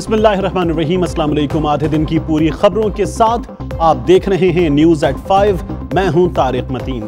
बिस्मिल्लाहिर्रहमानिर्रहीम अस्सलाम आधे दिन की पूरी खबरों के साथ आप देख रहे हैं न्यूज़ एट फाइव मैं हूँ तारिक मतीन।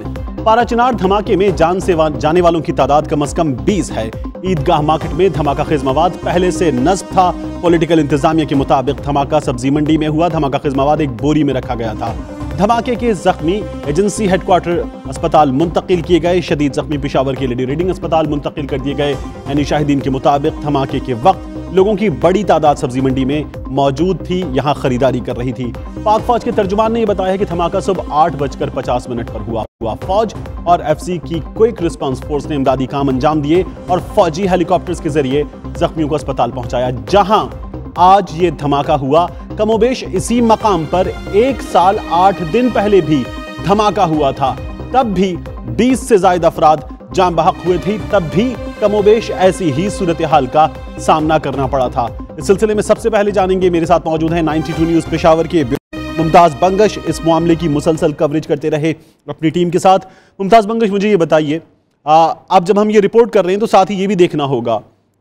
पाराचनार धमाके में जान से वा, जाने वालों की तादाद कम अज कम 20 है। ईदगाह मार्केट में धमाका खेज मवाद पहले से नस्ब था। पॉलिटिकल इंतजामिया के मुताबिक धमाका सब्ज़ी मंडी में हुआ। धमाका खेज मवाद एक बोरी में रखा गया था। धमाके के जख्मी एजेंसी हेडक्वार्टर अस्पताल मुंतकिल किए गए। शदीद जख्मी पिशावर के लेडी रीडिंग अस्पताल मुंतकिल कर दिए गए। यानी शाहिदीन के मुताबिक धमाके के वक्त लोगों की बड़ी तादाद सब्ज़ी मंडी में मौजूद थी, यहाँ खरीदारी कर रही थी। पाक फौज के तर्जुमान ने यह बताया कि धमाका सुबह आठ बजकर पचास मिनट पर हुआ। हुआ फौज और एफसी की क्विक रिस्पांस फोर्स ने इमदादी काम अंजाम दिए और फौजी हेलीकॉप्टर्स के ज़रिए जख्मियों को अस्पताल पहुँचाया, जहाँ आज ये धमाका हुआ। कमोबेश इसी मकाम पर एक साल आठ दिन पहले भी धमाका हुआ था। तब भी 20 से ज़्यादा अफराद जान बहक हुए थे, तब भी कमोबेश, ऐसी ही सूरत हाल का सामना करना पड़ा था। इस सिलसिले में सबसे पहले जानेंगे, मेरे साथ मौजूद है 92 न्यूज़ पेशावर के मुमताज़ बंगश। इस मामले की मुसलसल कवरेज करते रहे अपनी टीम के साथ। मुमताज़ बंगश, मुझे ये बताइए अब जब हम ये रिपोर्ट कर रहे हैं तो साथ ही ये भी देखना होगा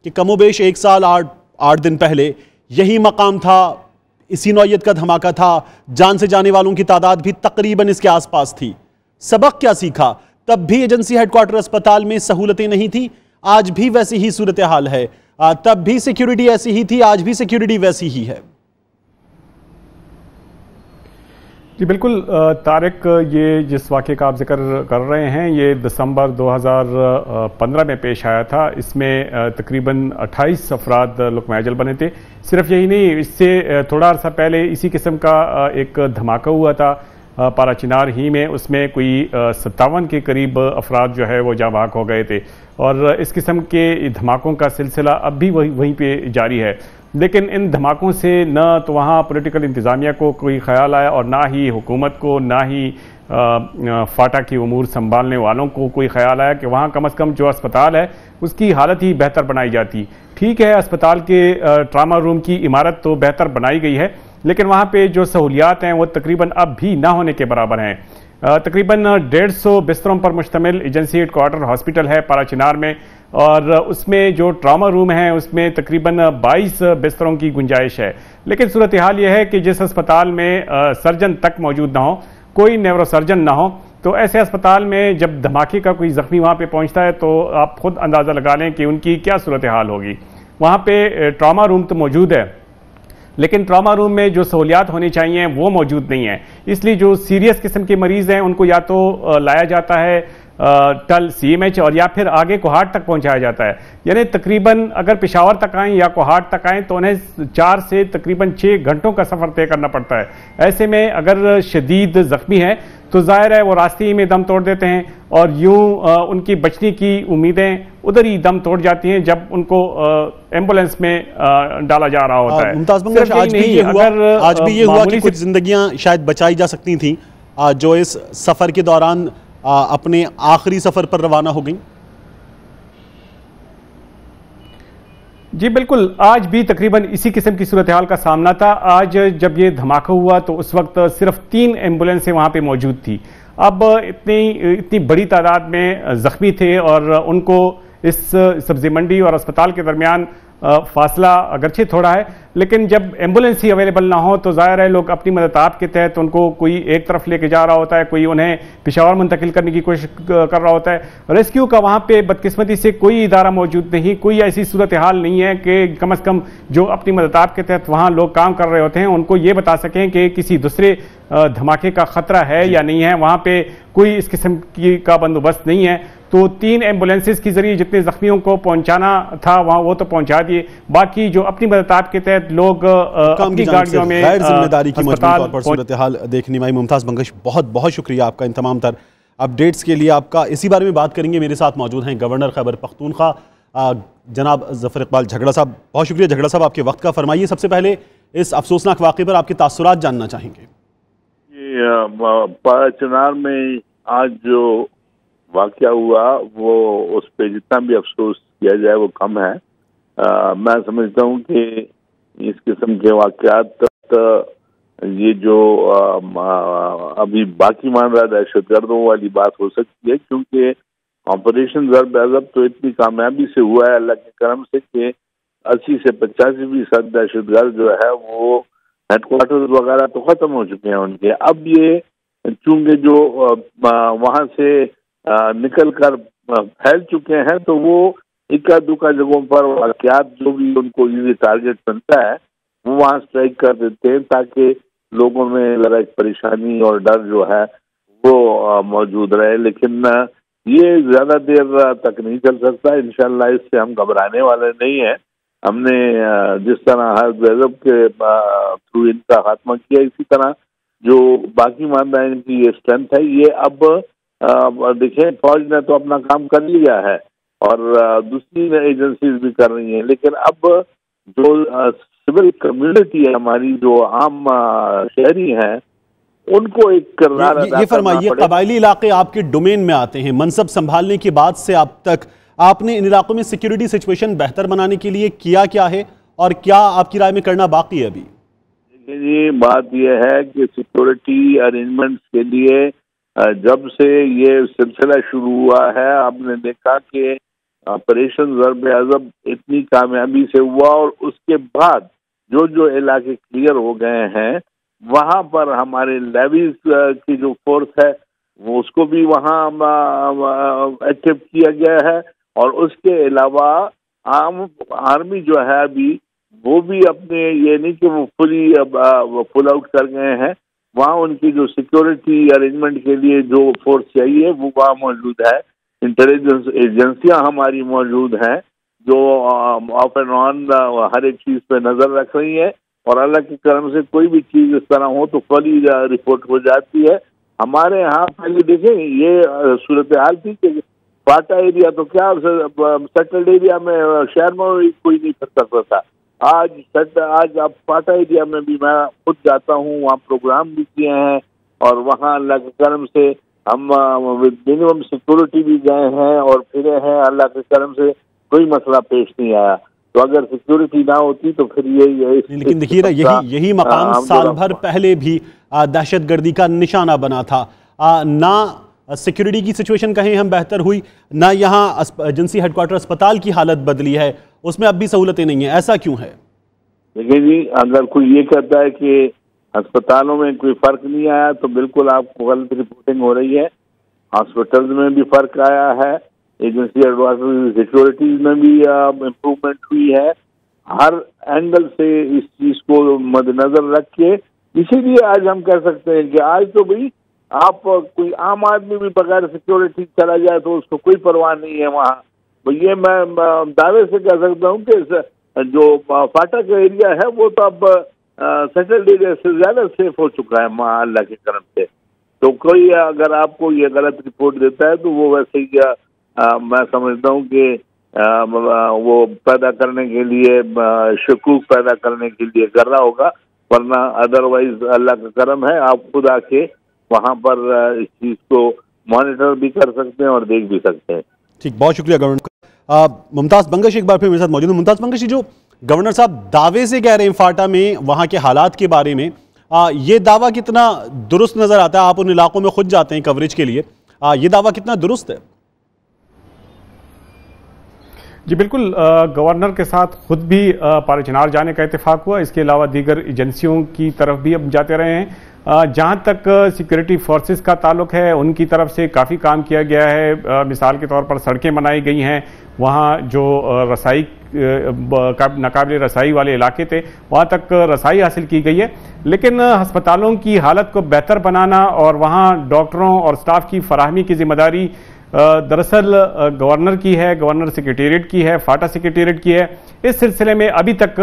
कि कमोबेश एक साल आठ आठ दिन पहले यही मकाम था, इसी नौयत का धमाका था। जान से जाने वालों की तादाद भी तकरीबन इसके आसपास थी। सबक क्या सीखा? तब भी एजेंसी हेडक्वार्टर अस्पताल में सहूलतें नहीं थी आज भी वैसी ही सूरत हाल है तब भी सिक्योरिटी ऐसी ही थी, आज भी सिक्योरिटी वैसी ही है। जी, बिल्कुल तारिक, ये जिस वाक्य का आप ज़िक्र कर रहे हैं, ये दिसंबर 2015 में पेश आया था। इसमें तकरीबन 28 अफराद लुकमैजल बने थे। सिर्फ़ यही नहीं, इससे थोड़ा अर्सा पहले इसी किस्म का एक धमाका हुआ था। पाराचिनार ही में, उसमें कोई सत्तावन के करीब अफराद जो है वो जाबाक हो गए थे। और इस किस्म के धमाकों का सिलसिला अब भी वही, वहीं पे जारी है। लेकिन इन धमाकों से न तो वहाँ पॉलिटिकल इंतज़ामिया को कोई ख्याल आया और ना ही हुकूमत को, ना ही फाटा की उमूर संभालने वालों को कोई ख्याल आया कि वहाँ कम अज़ कम जो अस्पताल है, उसकी हालत ही बेहतर बनाई जाती। ठीक है, अस्पताल के ट्रामा रूम की इमारत तो बेहतर बनाई गई है लेकिन वहाँ पे जो सहूलियात हैं, वो तकरीबन अब भी ना होने के बराबर हैं। तकरीबन डेढ़ सौ बिस्तरों पर मुश्तमिल एजेंसी हेडक्वार्टर हॉस्पिटल है पाराचिनार में, और उसमें जो ट्रामा रूम है, उसमें तकरीबन 22 बिस्तरों की गुंजाइश है। लेकिन सूरत हाल यह है कि जिस अस्पताल में सर्जन तक मौजूद ना हो, कोई नेवरो सर्जन ना हो तो ऐसे अस्पताल में जब धमाके का कोई जख्मी वहाँ पे पहुँचता है तो आप खुद अंदाज़ा लगा लें कि उनकी क्या सूरत हाल होगी। वहाँ पे ट्रामा रूम तो मौजूद है लेकिन ट्रामा रूम में जो सहूलियात होनी चाहिए, वो मौजूद नहीं है। इसलिए जो सीरियस किस्म के मरीज़ हैं, उनको या तो लाया जाता है टल सीएमएच और या फिर आगे कोहाट तक पहुँचाया जाता है। यानी तकरीबन अगर पिशावर तक आए या कोहाट तक आए तो उन्हें चार से तकरीबन छः घंटों का सफ़र तय करना पड़ता है। ऐसे में अगर शदीद ज़ख्मी है तो ज़ाहिर है वो रास्ते ही में दम तोड़ देते हैं और यूँ उनकी बचने की उम्मीदें उधर ही दम तोड़ जाती हैं जब उनको एंबुलेंस में आ, डाला जा रहा होता है। मुमताज़ आज भी ये हुआ आज भी ये हुआ कि कुछ जिंदगियाँ शायद बचाई जा सकती थी जो इस सफ़र के दौरान अपने आखिरी सफ़र पर रवाना हो गई। जी, बिल्कुल, आज भी तकरीबन इसी किस्म की सूरत हाल का सामना था। आज जब ये धमाका हुआ तो उस वक्त सिर्फ़ तीन एम्बुलेंसें वहाँ पे मौजूद थी। अब इतनी इतनी बड़ी तादाद में जख्मी थे और उनको इस सब्ज़ी मंडी और अस्पताल के दरमियान फासला अगरचे थोड़ा है, लेकिन जब एंबुलेंस ही अवेलेबल ना हो तो ज़ाहिर है लोग अपनी मदद के तहत उनको कोई एक तरफ़ लेके जा रहा होता है, कोई उन्हें पिशावर मुंतकिल करने की कोशिश कर रहा होता है। रेस्क्यू का वहाँ पे बदकिस्मती से कोई इदारा मौजूद नहीं, कोई ऐसी सूरत हाल नहीं है कि कम अज़ कम जो अपनी मदद के तहत वहाँ लोग काम कर रहे होते हैं, उनको ये बता सकें कि किसी दूसरे धमाके का खतरा है या नहीं है। वहाँ पे कोई इस किस्म की का बंदोबस्त नहीं है। तो तीन एम्बुलेंसेज के ज़रिए जितने जख्मियों को पहुंचाना था वहाँ वो तो पहुँचा दिए। बाकी जो अपनी मदद के तहत लोग अपनी गाड़ियों में ज़िम्मेदारी की सूरत हाल देखने में मुमताज़ बंगश बहुत बहुत शुक्रिया आपका इन तमाम तर अपडेट्स के लिए आपका। इसी बारे में बात करेंगे। मेरे साथ मौजूद हैं गवर्नर खैबर पख्तूनखा जनाब ज़फ़र इकबाल झगड़ा साहब बहुत शुक्रिया झगड़ा साहब आपके वक्त का। फरमाइए सबसे पहले इस अफसोसनाक वाक़े पर आपके तासुरात जानना चाहेंगे। चुनार में आज जो वाक़ हुआ वो उस पर जितना भी अफसोस किया जाए वो कम है। आ, मैं समझता हूँ कि इस किस्म के वाक़ात ये जो आ, आ, अभी बाकी मान रहा दहशत गर्दों वाली बात हो सकती है क्योंकि ऑपरेशन जरब अजब तो इतनी कामयाबी से हुआ है अल्लाह के करम से कि अस्सी से पचासी फ़ीसद दहशतगर्द जो है वो हेडक्वार्टर वगैरह तो खत्म हो चुके हैं उनके। अब ये चूँकि जो वहाँ से निकल कर फैल चुके हैं तो वो इक्का दुक्का जगहों पर वाकयात जो भी उनको इजी टारगेट बनता है, वो वहाँ स्ट्राइक कर देते हैं, ताकि लोगों में जरा परेशानी और डर जो है, वो मौजूद रहे। लेकिन ये ज़्यादा देर तक नहीं चल सकता। इनशाला इससे हम घबराने वाले नहीं है। हमने जिस तरह हर गजब के थ्रू इनका खात्मा किया, इसी तरह जो बाकी मानना इनकी ये स्ट्रेंथ है। ये अब देखें फौज ने तो अपना काम कर लिया है और दूसरी एजेंसीज भी कर रही हैं। लेकिन अब जो सिविल कम्युनिटी है हमारी जो आम शहरी हैं उनको एक किरदार ये, ये फरमाइए कबायली इलाके आपके डोमेन में आते हैं। मनसब संभालने के बाद से अब तक आपने इन इलाकों में सिक्योरिटी सिचुएशन बेहतर बनाने के लिए किया क्या है और क्या आपकी राय में करना बाकी है अभी? जी बात यह है कि सिक्योरिटी अरेंजमेंट्स के लिए जब से ये सिलसिला शुरू हुआ है आपने देखा कि ऑपरेशन जरब अजब इतनी कामयाबी से हुआ और उसके बाद जो जो इलाके क्लियर हो गए हैं, वहाँ पर हमारे लेवीज की जो फोर्स है, वो उसको भी वहाँ एक्टिव किया गया है और उसके अलावा आम, आर्मी जो है अभी, वो भी अपने ये नहीं कि वो फुली फुल आउट कर गए हैं। वहाँ उनकी जो सिक्योरिटी अरेंजमेंट के लिए जो फोर्स चाहिए, वो वहाँ मौजूद है। इंटेलिजेंस एजेंसियाँ हमारी मौजूद हैं, जो ऑफ़ एंड ऑन हर एक चीज़ पे नज़र रख रही है। और अल्लाह के कर्म से कोई भी चीज़ इस तरह हो तो फली रिपोर्ट हो जाती है। हमारे यहाँ पहले देखें, ये सूरत हाल थी कि पाटा एरिया तो क्या सेटल्ड एरिया में शहर में कोई नहीं फिर सकता था। आज सेट आज अब पाटा एरिया में भी मैं खुद जाता हूँ वहाँ प्रोग्राम भी किए हैं और वहाँ अल्लाह के कर्म से हम मिनिमम सिक्योरिटी भी गए हैं और फिरे हैं अल्लाह के कर्म से कोई मसला पेश नहीं आया। तो अगर सिक्योरिटी ना होती तो फिर ये, ये लेकिन देखिए ना यही यही मकाम साल भर पहले भी दहशत गर्दी का निशाना बना था। आ, ना सिक्योरिटी की सिचुएशन कहीं हम, बेहतर हुई। ना यहाँ एजेंसी हेडक्वार्टर अस्पताल की हालत बदली है, उसमें अब भी सहूलतें नहीं है। ऐसा क्यों है? देखिए जी, अगर कोई ये कहता है कि अस्पतालों में कोई फ़र्क नहीं आया तो बिल्कुल आपको गलत रिपोर्टिंग हो रही है। हॉस्पिटल में भी फ़र्क आया है एजेंसी एडवाइजरी सिक्योरिटीज में भी इम्प्रूवमेंट हुई है। हर एंगल से इस चीज़ को मद्देनजर रख के, इसीलिए आज हम कह सकते हैं कि आज तो भाई आप कोई आम आदमी भी बगैर सिक्योरिटी चला जाए तो उसको कोई परवाह नहीं है वहाँ। ये मैं दावे से कह सकता हूँ कि जो फाटक एरिया है वो तो अब सेटल्ड एरिया से ज़्यादा सेफ़ हो चुका है वहाँ अल्लाह के करम से। तो कोई अगर आपको ये गलत रिपोर्ट देता है तो वो वैसे ही आ, मैं समझता हूँ कि वो पैदा करने के लिए शकूक पैदा करने के लिए कर रहा होगा वरना अदरवाइज़ अल्लाह का करम है आप खुद आके वहाँ पर इस चीज़ को मॉनिटर भी कर सकते हैं और देख भी सकते हैं। ठीक बहुत शुक्रिया गवर्नर मुमताज़ बंगश एक बार फिर मेरे साथ मौजूद मुमताज़ बंगश जो गवर्नर साहब दावे से कह रहे हैं फाटा में वहाँ के हालात के बारे में आ, ये दावा कितना दुरुस्त नज़र आता है? आप उन इलाकों में खुद जाते हैं कवरेज के लिए। आ, ये दावा कितना दुरुस्त है? जी बिल्कुल गवर्नर के साथ खुद भी पारे चिनार जाने का इतफाक हुआ। इसके अलावा दीगर एजेंसियों की तरफ़ भी अब जाते रहे हैं। जहाँ तक सिक्योरिटी फोर्सेस का ताल्लुक है, उनकी तरफ़ से काफ़ी काम किया गया है। मिसाल के तौर पर सड़कें बनाई गई हैं। वहाँ जो रसाई नाकबिल रसाई वाले इलाके थे, वहाँ तक रसाई हासिल की गई है। लेकिन अस्पतालों की हालत को बेहतर बनाना और वहाँ डॉक्टरों और स्टाफ की फराहमी की ज़िम्मेदारी दरअसल गवर्नर की है, गवर्नर सेक्रेटेरिएट की है, फाटा सेक्रेटेरिएट की है। इस सिलसिले में अभी तक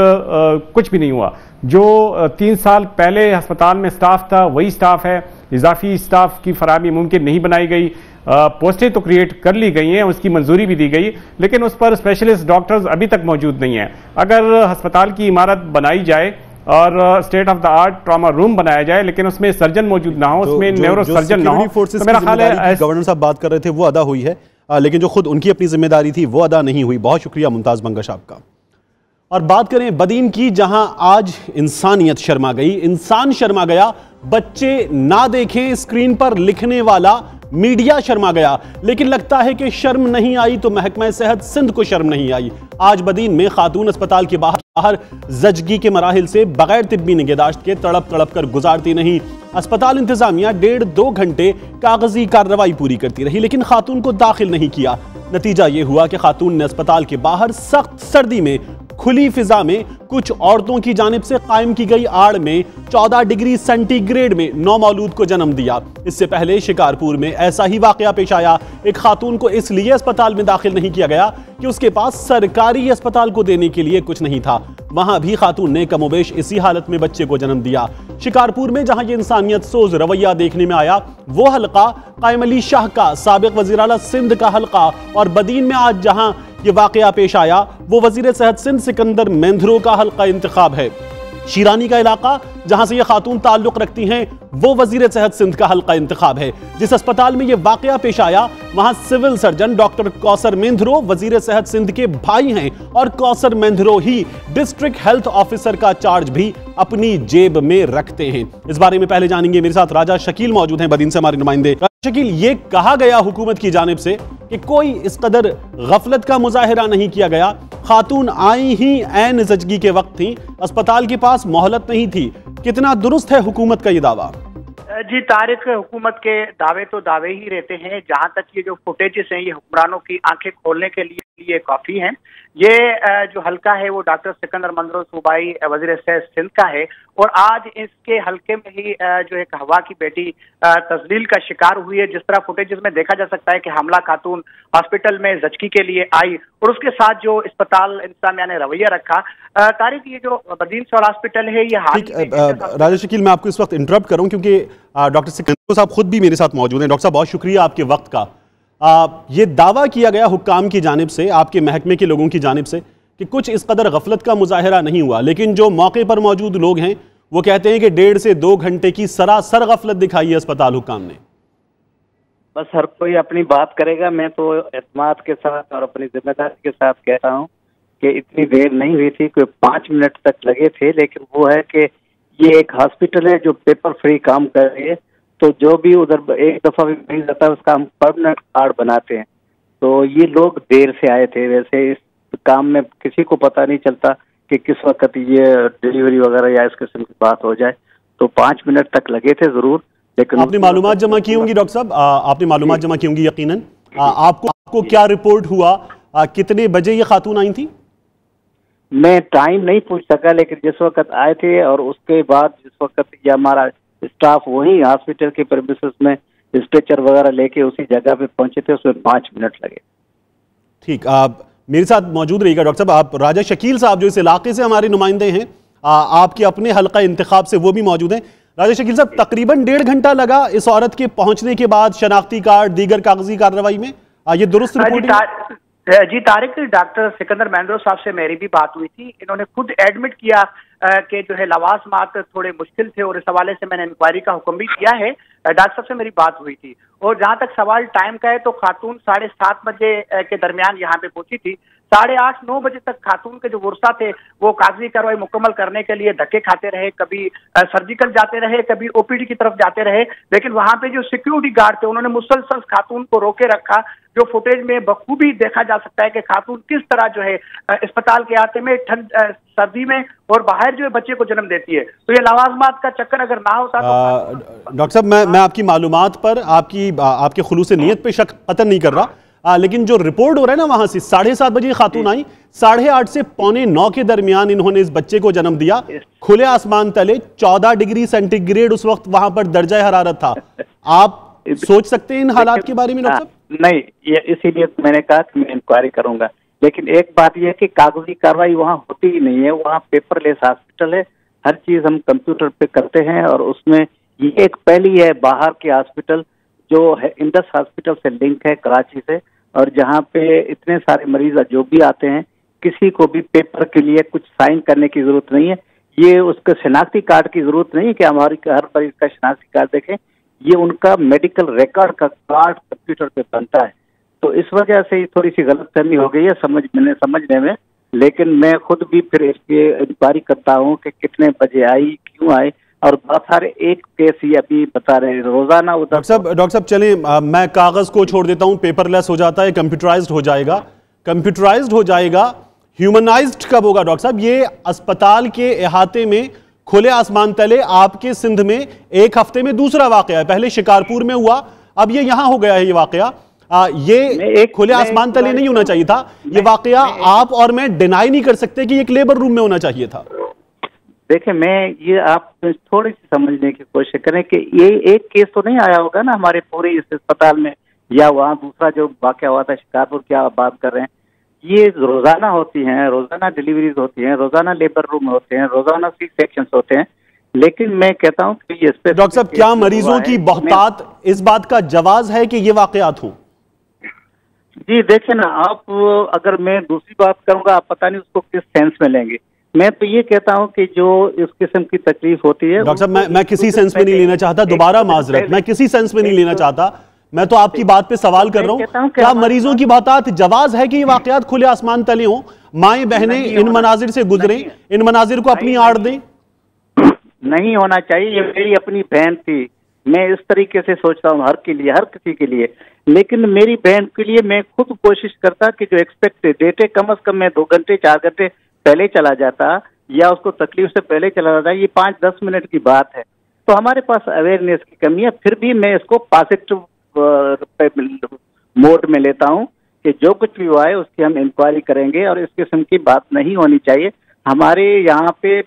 कुछ भी नहीं हुआ। जो तीन साल पहले अस्पताल में स्टाफ था, वही स्टाफ है। इजाफी स्टाफ की फराहमी मुमकिन नहीं बनाई गई। पोस्टें तो क्रिएट कर ली गई हैं, उसकी मंजूरी भी दी गई, लेकिन उस पर स्पेशलिस्ट डॉक्टर्स अभी तक मौजूद नहीं है। अगर अस्पताल की इमारत बनाई जाए और state of the art trauma room बनाया जाए लेकिन उसमें सर्जन मौजूद ना हो उसमें न्यूरो सर्जन ना हो। तो मेरा ख्याल है गवर्नर साहब बात कर रहे थे वो अदा हुई है। लेकिन जो खुद उनकी अपनी ज़िम्मेदारी थी वो अदा नहीं हुई। बहुत शुक्रिया मुमताज़ मंगश आपका और बात करें बदीन की, जहाँ आज इंसानियत शर्मा गई। इंसान शर्मा गया, बच्चे ना देखें, स्क्रीन पर लिखने वाला मीडिया शर्मा गया। लेकिन लगता है कि शर्म नहीं आई तो महकमा सेहत सिंध को शर्म नहीं आई। आज बदीन में खातून अस्पताल के बाहर बाहर जजगी के मराहल से बगैर तिब्बी निगहदाश्त के तड़प तड़प कर गुजारती नहीं अस्पताल इंतजामिया डेढ़ दो घंटे कागज़ी कार्रवाई पूरी करती रही, लेकिन खातून को दाखिल नहीं किया। नतीजा यह हुआ कि खातून ने अस्पताल के बाहर सख्त सर्दी में खुली फिजा में कुछ औरतों की जानब से कायम की गई आड़ में 14 डिग्री सेंटीग्रेड में नौ मौलूद को जन्म दिया। इससे पहले शिकारपुर में ऐसा ही वाकया पेश आया। एक खातून को इसलिए अस्पताल में दाखिल नहीं किया गया कि उसके पास सरकारी अस्पताल को देने के लिए कुछ नहीं था। वहाँ भी खातून ने कमोबेश इसी हालत में बच्चे को जन्म दिया। शिकारपुर में जहाँ ये इंसानियत सोज रवैया देखने में आया, वो हल्का कायम अली शाह का सबक वज़ीर सिंध का हल्का और बदीन में आज जहाँ ये वाकया पेश आया। वो वज़ीर सेहत सिंध सिकंदर मेंधरो का हल्का इंतखाब है। शीरानी का इलाका, जहाँ से ये खातून ताल्लुक रखती हैं, वो वज़ीर सेहत सिंध का हल्का इंतखाब है। जिस अस्पताल में ये वाकया पेश आया, वहाँ civil surgeon doctor Kausar Mendhro, वज़ीर सेहत सिंध के भाई हैं और कौसर मेंधरो ही डिस्ट्रिक्ट हेल्थ ऑफिसर का चार्ज भी अपनी जेब में रखते हैं। इस बारे में पहले जानेंगे। मेरे साथ राजा शकील मौजूद हैं। बदीन से हमारे नुमाइंदे। शकील, ये कहा गया हुकूमत की जानब से कि कोई इस कदर गफलत का मुजाहरा नहीं किया गया। खातून आई ही एन जजगी के वक्त थी, अस्पताल के पास मोहलत नहीं थी। कितना दुरुस्त है हुकूमत का ये दावा? जी, तारिक हुकूमत के दावे तो दावे ही रहते हैं। जहाँ तक ये जो फुटेजेस हैं, ये हुक्मरानों की आँखें खोलने के लिए काफ़ी हैं। ये जो हल्का है वो डॉक्टर सिकंदर मंदरो सूबाई वज़ीर सिंध का है और आज इसके हल्के में ही जो एक हवा की बेटी तस्लील का शिकार हुई है। जिस तरह फुटेज में देखा जा सकता है कि हमला खातून हॉस्पिटल में जचकी के लिए आई और उसके साथ जो अस्पताल इंतजामिया ने रवैया रखा। तारीख ये जो बदीन सवाल हॉस्पिटल है ये हाल राजेश शकील मैं आपको इस वक्त इंटरप्ट करूँ क्योंकि डॉक्टर सिकंदर साहब खुद भी मेरे साथ मौजूद हैं। डॉक्टर साहब बहुत शुक्रिया आपके वक्त का। आ, ये दावा किया गया हुक्काम की जानब से आपके महकमे के लोगों की जानब से कि कुछ इस कदर गफलत का मुजाहरा नहीं हुआ। लेकिन जो मौके पर मौजूद लोग हैं वो कहते हैं कि डेढ़ से दो घंटे की सरासर गफलत दिखाई है अस्पताल हुक्काम ने। बस हर कोई अपनी बात करेगा। मैं तो एतमाद के साथ और अपनी ज़िम्मेदारी के साथ कहता हूँ कि इतनी देर नहीं हुई थी कोई पाँच मिनट तक लगे थे लेकिन वो है कि ये एक हॉस्पिटल है जो पेपर फ्री काम कर रही है। तो जो भी उधर एक दफ़ा भी नहीं जाता है उसका हम परमानेंट कार्ड बनाते हैं। तो ये लोग देर से आए थे। वैसे इस काम में किसी को पता नहीं चलता कि किस वक्त ये डिलीवरी वगैरह या इस किस्म की बात हो जाए। तो पाँच मिनट तक लगे थे ज़रूर लेकिन आपने मालूम जमा की होंगी डॉक्टर साहब? आपने मालूम जमा की होंगी यकीन आपको आपको क्या रिपोर्ट हुआ? आ, कितने बजे ये खातून आई थी? मैं टाइम नहीं पूछ सका लेकिन जिस वक्त आए थे और उसके बाद जिस वक्त ये हमारा स्टाफ वही हॉस्पिटल के परमिशन में स्ट्रेचर वगैरह लेके उसी जगह पे पहुँचे थे उसमें पाँच मिनट लगे। ठीक आप मेरे साथ मौजूद रहिएगा डॉक्टर साहब। आप राजा शकील साहब जो इस इलाके से हमारे नुमाइंदे हैं आपके अपने हल्का इंतखाब से वो भी मौजूद हैं। राजा शकील साहब तकरीबन डेढ़ घंटा लगा इस औरत के पहुँचने के बाद शनाख्ती कार्ड दीगर कागज़ी कार्रवाई में। ये दुरुस्त हाँ जी तारिक डॉक्टर सिकंदर मैंड्रो साहब से मेरी भी बात हुई थी। इन्होंने खुद एडमिट किया कि जो है लवास मात थोड़े मुश्किल थे और इस हवाले से मैंने इंक्वायरी का हुक्म भी किया है। डॉक्टर साहब से मेरी बात हुई थी। और जहाँ तक सवाल टाइम का है तो खातून साढ़े सात बजे के दरमियान यहाँ पे पहुँची थी। साढ़े आठ नौ बजे तक खातून के जो वर्षा थे वो कागज़ी कार्रवाई मुकम्मल करने के लिए धक्के खाते रहे कभी सर्जिकल जाते रहे कभी ओपीडी की तरफ़ जाते रहे लेकिन वहाँ पे जो सिक्योरिटी गार्ड थे उन्होंने मुसलसल खातून को रोके रखा जो फुटेज में बखूबी देखा जा सकता है कि खातून किस तरह जो है अस्पताल के आते में ठंड सर्दी में और बाहर जो है बच्चे को जन्म देती है। तो ये लवाजमात का चक्कर अगर ना होता तो डॉक्टर साहब मैं मैं आपकी मालूम पर आपकी आपके खुलूस नीयत पे शक कतन नहीं कर रहा। आ, लेकिन जो रिपोर्ट हो रहा है ना वहाँ से साढ़े सात बजे खातून आई साढ़े आठ से पौने नौ के दरमियान इन्होंने इस बच्चे को जन्म दिया। खुले आसमान तले चौदह डिग्री सेंटीग्रेड उस वक्त वहाँ पर दर्जा हरारत था। आप सोच सकते हैं इन हालात के बारे में डॉक्टर हाँ, नहीं ये इसीलिए तो मैंने कहा कि मैं इंक्वायरी करूँगा। लेकिन एक बात यह कि कागज़ी कार्रवाई वहाँ होती ही नहीं है वहाँ पेपरलेस हॉस्पिटल है। हर चीज़ हम कंप्यूटर पे करते हैं और उसमें ये एक पहली है बाहर के हॉस्पिटल जो है इंडस हॉस्पिटल से लिंक है, कराची से, और जहाँ पे इतने सारे मरीज़ जो भी आते हैं, किसी को भी पेपर के लिए कुछ साइन करने की ज़रूरत नहीं है। ये उसके शनाख्ती कार्ड की ज़रूरत नहीं है कि हमारी हर मरीज़ का शनाख्ती कार्ड देखें। ये उनका मेडिकल रिकॉर्ड का कार्ड कंप्यूटर पे बनता है। तो इस वजह से थोड़ी सी गलतफहमी हो गई है समझ मैंने, समझने में। लेकिन मैं खुद भी फिर इसकी इंक्वायरी करता हूँ कि कितने बजे आई, क्यों आई और बहुत सारे एक केस ही अभी बता रहे हैं। रोज़ाना उधर डॉक्टर साहब डॉक्टर साहब चलिए मैं कागज़ को छोड़ देता हूँ पेपरलेस हो जाता है कंप्यूटराइज्ड हो जाएगा। कंप्यूटराइज्ड हो जाएगा ह्यूमनाइज्ड कब होगा डॉक्टर साहब? ये अस्पताल के अहाते में खुले आसमान तले आपके सिंध में एक हफ़्ते में दूसरा वाकया है। पहले शिकारपुर में हुआ अब ये यहाँ हो गया है ये वाकया। आ, ये एक- खुले आसमान तले नहीं होना चाहिए था। ये वाकया आप और मैं डिनाई नहीं कर सकते कि एक लेबर रूम में होना चाहिए था। देखिए मैं ये आप थोड़ी सी समझने की कोशिश करें कि ये एक केस तो नहीं आया होगा ना हमारे पूरे इस अस्पताल में या वहाँ दूसरा जो वाक्य हुआ था शिकारपुर की आप बात कर रहे हैं? ये रोज़ाना होती हैं रोज़ाना डिलीवरीज होती हैं रोज़ाना लेबर रूम होते हैं रोज़ाना सी सेक्शन होते हैं। लेकिन मैं कहता हूँ कि ये specific डॉक्टर साहब क्या मरीजों की बहुतात इस बात का जवाज है कि ये वाकयात हो? जी देखिए ना आप अगर मैं दूसरी बात करूँगा आप पता नहीं उसको किस सेंस में लेंगे। मैं तो ये कहता हूँ कि जो इस किस्म की तकलीफ़ होती है डॉक्टर साहब मैं मैं किसी सेंस में नहीं लेना चाहता दोबारा माजरत। मैं किसी सेंस में नहीं लेना चाहता। मैं तो आपकी बात पे सवाल कर रहा हूँ। क्या मरीजों की बहुतात जवाज है कि ये वाकयात खुले आसमान तले हों? माए बहने इन मनाजिर से गुजरें इन मनाजिर को अपनी आड़ दें? नहीं होना चाहिए ये मेरी अपनी बहन थी। मैं इस तरीके से सोचता हूँ हर के लिए हर किसी के लिए। लेकिन मेरी बहन के लिए मैं खुद कोशिश करता कि जो एक्सपेक्टेड डेटे कम अज कम मैं दो घंटे चार घंटे पहले चला जाता या उसको तकलीफ़ से पहले चला जाता ये पाँच दस मिनट की बात है। तो हमारे पास अवेयरनेस की कमी है फिर भी मैं इसको पॉजिटिव मोड में लेता हूँ कि जो कुछ भी हुआ है उसकी हम इंक्वायरी करेंगे और इस किस्म की बात नहीं होनी चाहिए। हमारे यहाँ पे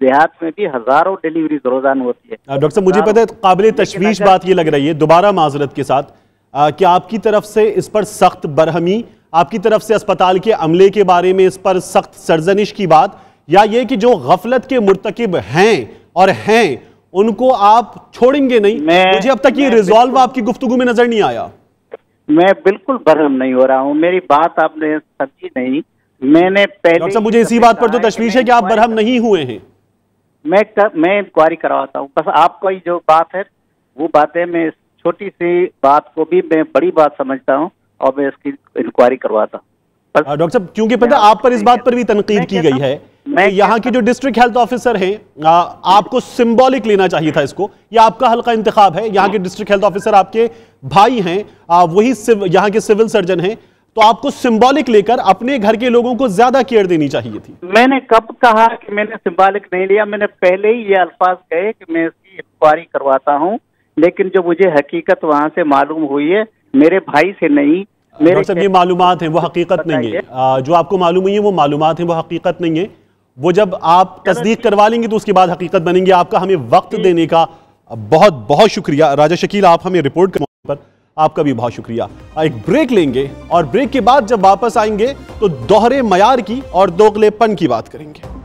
देहात में भी हज़ारों डिलीवरीज रोज़ाना होती है। डॉक्टर मुझे पता है काबिल तशवीश बात ये लग रही है दोबारा माजरत के साथ। कि आपकी तरफ़ से इस पर सख्त बरहमी आपकी तरफ़ से अस्पताल के अमले के बारे में इस पर सख्त सरजनिश की बात या ये कि जो गफलत के मुर्तकिब हैं और हैं उनको आप छोड़ेंगे नहीं? मैं- मुझे अब तक ये रिजॉल्व आपकी गुफ्तगू में नज़र नहीं आया। मैं बिल्कुल बरहम नहीं हो रहा हूँ। मेरी बात आपने समझी नहीं। मैंने पहले डॉक्टर साहब मुझे इसी बात पर तो तशवीश है कि आप बरहम नहीं हुए हैं। मैं कर, मैं इंक्वायरी करवाता हूँ। बस आपका जो बात है वो बात मैं छोटी सी बात को भी मैं बड़ी बात समझता हूँ और मैं इसकी इंक्वायरी करवाता हूँ। डॉक्टर साहब क्योंकि पता है आप पर इस बात पर भी तनकीद की गई है मैं यहाँ की जो डिस्ट्रिक्ट हेल्थ ऑफिसर हैं आपको सिंबॉलिक लेना चाहिए था इसको। ये आपका हल्का इंतखाब है। यहाँ के डिस्ट्रिक्ट हेल्थ ऑफिसर आपके भाई हैं वही यहाँ के सिविल सर्जन हैं। तो आपको सिंबॉलिक लेकर अपने घर के लोगों को ज़्यादा केयर देनी चाहिए थी। मैंने कब कहा कि मैंने सिंबॉलिक नहीं लिया? मैंने पहले ही ये अल्फाज कहे कि मैं इसकी इंक्वायरी करवाता हूँ। लेकिन जो मुझे हकीकत वहाँ से मालूम हुई है मेरे भाई से नहीं मेरे साहब ये मालूमात हैं वो हकीकत नहीं है। आ, जो आपको मालूम हुई है वो मालूम हैं वो हकीकत नहीं है। वो जब आप तस्दीक करवा लेंगे तो उसके बाद हकीकत बनेंगे। आपका हमें वक्त देने का बहुत बहुत शुक्रिया। राजा शकील आप हमें रिपोर्ट करने पर आपका भी बहुत शुक्रिया। एक ब्रेक लेंगे और ब्रेक के बाद जब वापस आएँगे तो दोहरे मयार की और दोगलेपन की बात करेंगे।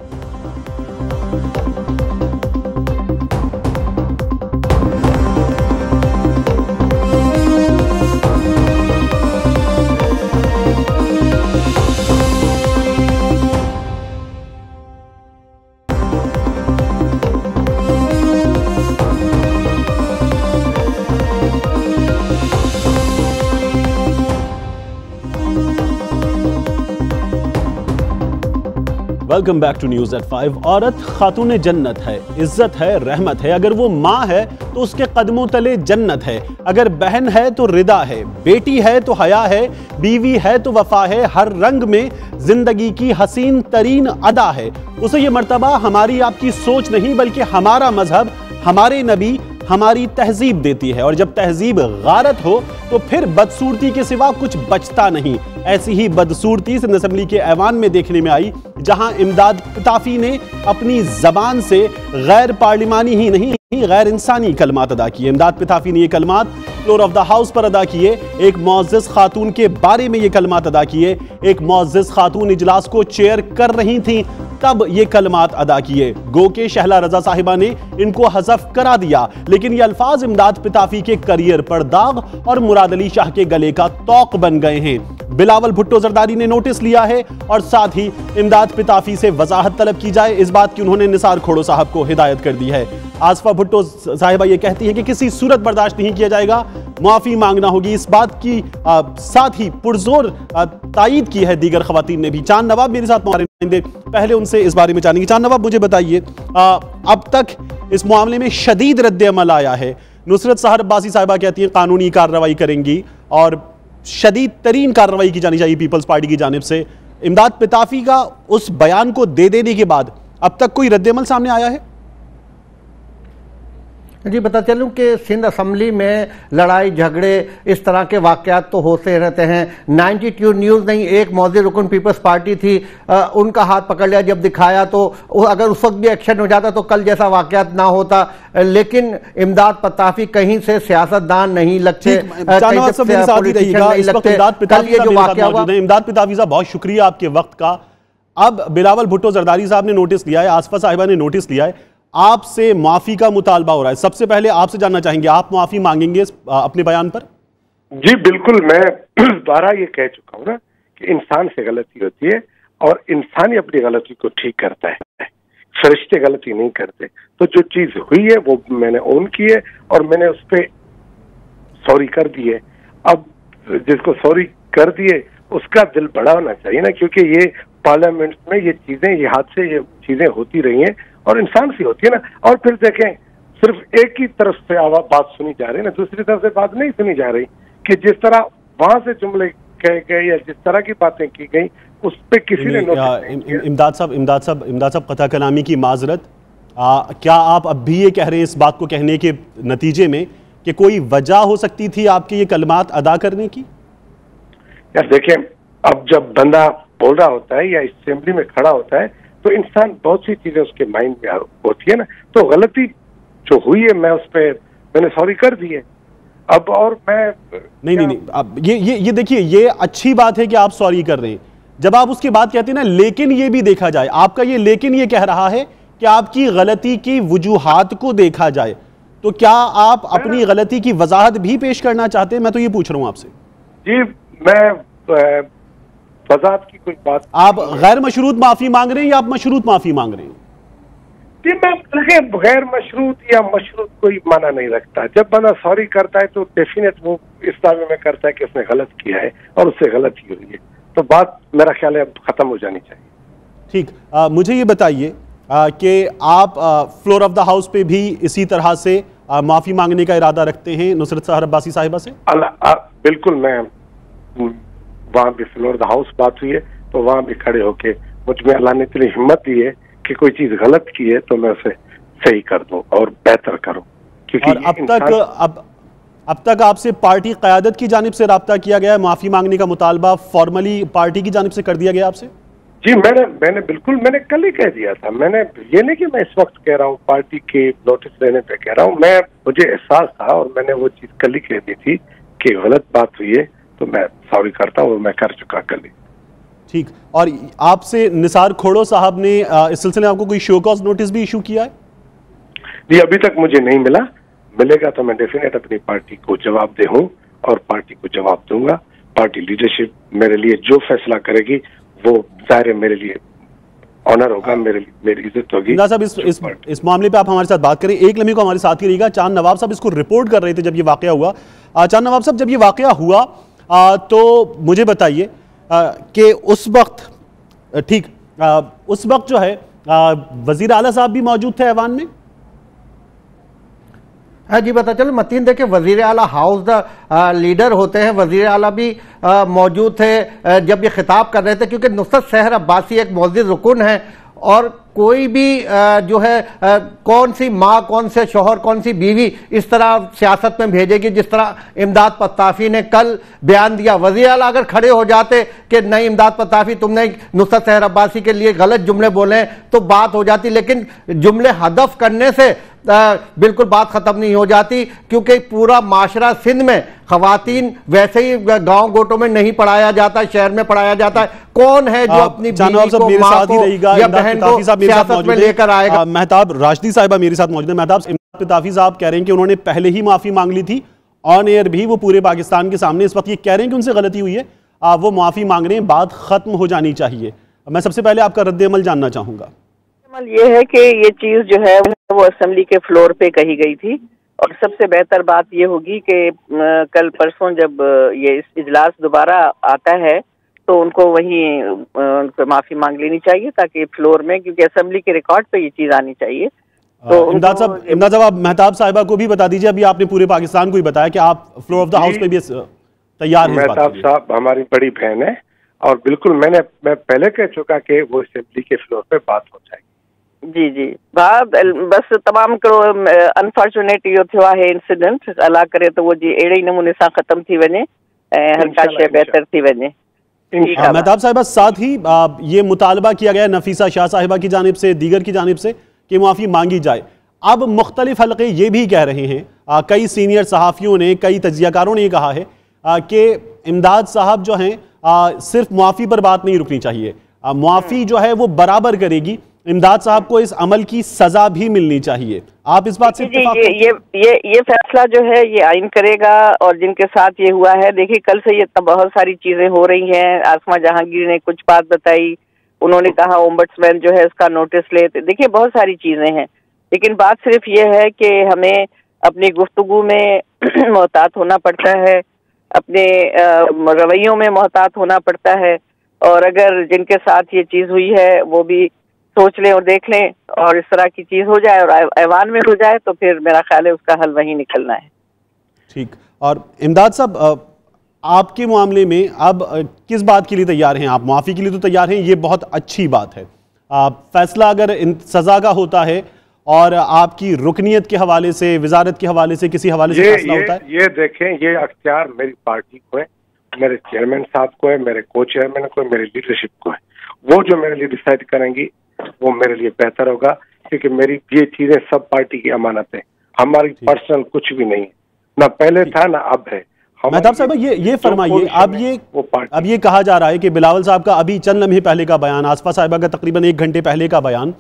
Welcome back to news at five औरत खातून जन्नत है। इज़्ज़त है, रहमत है। अगर वो माँ है तो उसके कदमों तले जन्नत है। अगर बहन है तो रिदा है। बेटी है तो हया है। बीवी है तो वफा है। हर रंग में ज़िंदगी की हसीन तरीन अदा है। उसे ये मर्तबा हमारी आपकी सोच नहीं, बल्कि हमारा मज़हब, हमारे नबी हमारी तहजीब देती है, और जब तहजीब गारत हो तो फिर बदसूरती के सिवा कुछ बचता नहीं। ऐसी ही बदसूरती सिंध असम्बली के ऐवान में देखने में आई, जहाँ इमदाद पिताफी ने अपनी जबान से गैर पार्लिमानी ही नहीं गैर इंसानी कलमात अदा किए। इमदाद पिताफी ने ये कलमात फ्लोर ऑफ़ द हाउस पर अदा किए। एक मोजिज खातून के बारे में ये कलमात अदा किए। एक मोजिज खातून इजलास को चेयर कर रही थी। तब ये कलमात अदा किए? गो के शहला रजा साहिबा ने इनको हजफ करा दिया लेकिन ये अल्फाज इमदाद पिताफी के करियर पर दाग और मुराद अली शाह के गले का तौक बन गए हैं। बिलावल भुट्टो जरदारी ने नोटिस लिया है और साथ ही इमदाद पिताफी से वजाहत तलब की जाए इस बात की उन्होंने निसार खोड़ो साहब को हिदायत कर दी है। आसफा भुट्टो साहिबा ये कहती है कि किसी सूरत बर्दाश्त नहीं किया जाएगा। माफ़ी मांगना होगी। इस बात की आ, साथ ही पुरजोर तायीद की है। दीगर खवतान ने भी। चाँद नवाब मेरे साथ मौजूद पहले उनसे इस बारे में जानेंगे। चाँद नवाब, मुझे बताइए अब तक इस मामले में शदीद रद्द अमल आया है। नुसरत साहर अब्बासी साहिबा कहती हैं, कानूनी कार्रवाई करेंगी और शदीद तरीन कार्रवाई की जानी चाहिए पीपल्स पार्टी की जानब से। इमदाद पिताफी का उस बयान को दे देने के बाद अब तक कोई रद्द अमल सामने आया है? जी बता चलूँ कि सिंध असम्बली में लड़ाई झगड़े इस तरह के वाकयात तो होते रहते हैं। 92 न्यूज़ नहीं एक मौजूद रुकन पीपल्स पार्टी थी आ, उनका हाथ पकड़ लिया जब दिखाया तो अगर उस वक्त भी एक्शन हो जाता तो कल जैसा वाकयात ना होता। लेकिन इमदाद पताफी कहीं से सियासतदान नहीं लगते इमदाद पिताफी साहब बहुत शुक्रिया आपके वक्त का। अब बिलावल भुट्टो जरदारी साहब ने नोटिस लिया है आसफा साहिबा ने नोटिस लिया है। आपसे माफ़ी का मुतालबा हो रहा है। सबसे पहले आपसे जानना चाहेंगे, आप माफ़ी मांगेंगे अपने बयान पर? जी, बिल्कुल, मैं दोबारा ये कह चुका हूँ ना कि इंसान से गलती होती है और इंसान ही अपनी गलती को ठीक करता है। फरिश्ते गलती नहीं करते। तो जो चीज़ हुई है, वो मैंने ओन की है और मैंने उस पर सॉरी कर दी है। अब जिसको सॉरी कर दिए उसका दिल बड़ा होना चाहिए ना, क्योंकि ये पार्लियामेंट में ये चीज़ें, ये हादसे, ये चीज़ें होती रही हैं। और इंसान सी होती है ना। और फिर देखें सिर्फ़ एक ही तरफ़ से आवाज़ बात सुनी जा रही है ना दूसरी तरफ़ से बात नहीं सुनी जा रही कि जिस तरह वहाँ से जुमले कहे गए या जिस तरह की बातें की गई उस पर किसी ने इमदाद साहब इमदाद साहब इमदाद साहब कथा कलामी की माजरत। क्या आप अब भी ये कह रहे हैं इस बात को कहने के नतीजे में कि कोई वजह हो सकती थी आपके ये कलमात अदा करने की? यार देखें अब जब बंदा बोल रहा होता है या असेंबली में खड़ा होता है तो इंसान बहुत सी चीज़ें उसके माइंड में होती है ना। तो गलती जो हुई है मैं उस पर मैंने सॉरी कर दी है। अब और मैं नहीं नहीं नहीं अब ये ये ये देखिए ये अच्छी बात है कि आप सॉरी कर रहे हैं। जब आप उसके बाद कहते हैं ना लेकिन ये भी देखा जाए आपका ये लेकिन ये कह रहा है कि आपकी गलती की वजूहत को देखा जाए तो क्या आप अपनी गलती की वजाहत भी पेश करना चाहते हैं? मैं तो ये पूछ रहा हूँ आपसे। जी मैं वजात की कोई बात आप गैर मशरूत माफ़ी मांग रहे हैं या आप मशरूत माफ़ी मांग रहे हैं? जी मैं गैर मशरूत या मशरूत कोई माना नहीं रखता। जब बंदा सॉरी करता है तो डेफिनेट वो इस दावे में करता है कि उसने गलत किया है और उससे गलत ही हुई है। तो बात मेरा ख्याल है अब खत्म हो जानी चाहिए। ठीक मुझे ये बताइए कि आप आ, फ्लोर ऑफ़ द हाउस पे भी इसी तरह से आ, माफ़ी मांगने का इरादा रखते हैं नुसरत सहर अब्बासी साहिबा से? अल्लाह बिल्कुल मैं वहाँ भी फ्लोर द हाउस बात हुई है तो वहाँ भी खड़े होके मुझमें अल्लाह ने इतनी हिम्मत दी है कि कोई चीज़ गलत की है तो मैं उसे सही कर दूँ और बेहतर करूँ। क्योंकि और अब तक अब अब तक आपसे पार्टी क्यादत की जानब से रबता किया गया माफ़ी मांगने का मुतालबा फॉर्मली पार्टी की जानब से कर दिया गया आपसे? जी मैंने मैंने बिल्कुल मैंने कल ही कह दिया था। मैंने ये नहीं कि मैं इस वक्त कह रहा हूँ पार्टी के नोटिस लेने पे कह रहा हूँ। मैं मुझे एहसास था और मैंने वो चीज़ कल ही कह दी थी कि गलत बात हुई है। तो मैं सॉरी करता हूँ मैं कर चुका कल ही ठीक। और आपसे निसार खोड़ो साहब ने इस सिलसिले में आपको कोई शो कॉज नोटिस भी इशू किया है? जी अभी तक मुझे नहीं मिला। मिलेगा तो मैं डेफिनेट अपनी पार्टी को जवाब दे हूँ और पार्टी को जवाब दूँगा। पार्टी लीडरशिप मेरे लिए जो फैसला करेगी वो ज़ाहिर मेरे लिए ऑनर होगा मेरे मेरी इज़्ज़त होगी। साहब इस इस, इस मामले पे आप हमारे साथ बात करें। एक लम्हे को हमारे साथ ही रहेगा चाँद नवाब साहब इसको रिपोर्ट कर रहे थे जब ये वाकया हुआ। चाँद नवाब साहब जब ये वाकया हुआ आ, तो मुझे बताइए कि उस वक्त ठीक उस वक्त जो है वज़ीर आला साहब भी मौजूद थे ऐवान में? हाँ जी बता चलो मतीन देखिए वज़ीर अला हाउस द लीडर होते हैं वज़ीर अला भी मौजूद थे जब ये खिताब कर रहे थे क्योंकि नुसरत शहर अब्बासी एक मौजूद रुकन है और कोई भी जो है कौन सी माँ कौन से शोहर कौन सी बीवी इस तरह सियासत में भेजेगी जिस तरह इमदाद पत्ताफी ने कल बयान दिया। वजी अला अगर खड़े हो जाते कि नहीं इमदाद पत्ताफी तुमने नुसरत शहर अब्बासी के लिए गलत जुमले बोले तो बात हो जाती लेकिन जुमले हदफ करने से बिल्कुल बात खत्म नहीं हो जाती क्योंकि पूरा माशरा सिंध में खातन वैसे ही गाँव गोटों में नहीं पढ़ाया जाता शहर में पढ़ाया जाता। है कौन है जो अपनी को माँ को या बहन को सियासत में लेकर आएगा। मेहताब राशदी साहिबा मेरे साथ मौजूद है। मेहताब पिताफी साहब कह रहे हैं कि उन्होंने पहले ही माफ़ी मांग ली थी। ऑन एयर भी वो पूरे पाकिस्तान के सामने इस वक्त ये कह रहे हैं कि उनसे गलती हुई है। आप वो माफ़ी मांग रहे हैं बात खत्म हो जानी चाहिए। मैं सबसे पहले आपका रद्द अमल जानना चाहूँगा। ये है कि ये चीज़ जो है वो असेंबली के फ्लोर पे कही गई थी। और सबसे बेहतर बात ये होगी कि कल परसों जब ये इजलास दोबारा आता है तो उनको वही उनको माफ़ी मांग लेनी चाहिए ताकि फ्लोर में क्योंकि असेंबली के रिकॉर्ड पे ये चीज़ आनी चाहिए। तो इमदाद साहब इमदाद साहब आप मेहताब साहिबा को भी बता दीजिए अभी आपने पूरे पाकिस्तान को ही बताया कि आप फ्लोर ऑफ़ द हाउस पे भी तैयार हैं मेहताब साहब हमारी बड़ी बहन है और बिल्कुल मैंने मैं पहले कह चुका कि वो असेंबली के फ्लोर पे बात हो जाएगी। जी जी। बस तमाम करो अनफॉर्चुनेट इहो थियो आहे इंसिडेंट अला करे तो वो जी अहिड़े ई नमूने सां ख़त्म थी वञे ऐं हर का शइ बहितर थी वञे मेहताब साहिबा साथ ही ये मुतालबा किया गया नफीसा शाह साहिबा की जानब से दीगर की जानब से कि मुआफ़ी मांगी जाए। अब मुख्तलिफ़ हल्के ये भी कह रहे हैं आ, कई सीनियर सहाफ़ियों ने कई तजियाकारों ने ये कहा है कि इमदाद साहब जो हैं सिर्फ़ मुआफ़ी पर बात नहीं रुकनी चाहिए। मुआफ़ी जो है वो बराबर करेगी इमदाद साहब को इस अमल की सजा भी मिलनी चाहिए। आप इस बात से ये ये ये ये फैसला जो है ये आइन करेगा और जिनके साथ ये हुआ है देखिए कल से ये बहुत सारी चीज़ें हो रही हैं। आसमा जहांगीर ने कुछ बात बताई उन्होंने कहा ओम्बट्समैन जो है इसका नोटिस ले देखिए बहुत सारी चीज़ें हैं। लेकिन बात सिर्फ़ ये है कि हमें अपनी गुफ्तगु में मोहतात होना पड़ता है अपने रवैयों में मोहतात होना पड़ता है और अगर जिनके साथ ये चीज़ हुई है वो भी सोच लें और देख लें और इस तरह की चीज़ हो जाए और ऐवान में हो जाए तो फिर मेरा ख्याल है उसका हल वहीं निकलना है। ठीक। और इमदाद साहब आपके मामले में अब किस बात के लिए तैयार हैं आप? मुआफ़ी के लिए तो तैयार हैं ये बहुत अच्छी बात है। आप फैसला अगर सज़ा का होता है और आपकी रुकनीत के हवाले से वजारत के हवाले से किसी हवाले से फैसला होता है? ये देखें ये अख्तियार मेरी पार्टी को है मेरे चेयरमैन साहब को है मेरे को चेयरमैन को है मेरी लीडरशिप को है। वो जो मेरे लिए डिसाइड करेंगी वो मेरे लिए बेहतर होगा क्योंकि मेरी ये चीज़ें सब पार्टी की अमानत है। हमारी पर्सनल कुछ भी नहीं है। ना पहले था ना अब है। मेहताब साहब ये ये फरमाइए अब ये अब ये कहा जा रहा है कि बिलावल साहब का अभी चंद लम्हे पहले का बयान आसफा साहिबा का तकरीबन एक घंटे पहले का बयान।